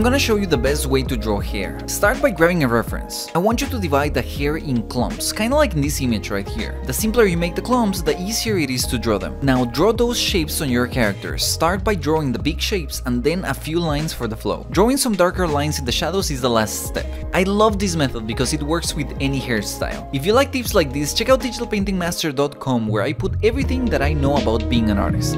I'm gonna show you the best way to draw hair. Start by grabbing a reference. I want you to divide the hair in clumps, kinda like in this image right here. The simpler you make the clumps, the easier it is to draw them. Now draw those shapes on your character. Start by drawing the big shapes and then a few lines for the flow. Drawing some darker lines in the shadows is the last step. I love this method because it works with any hairstyle. If you like tips like this, check out digitalpaintingmaster.com where I put everything that I know about being an artist.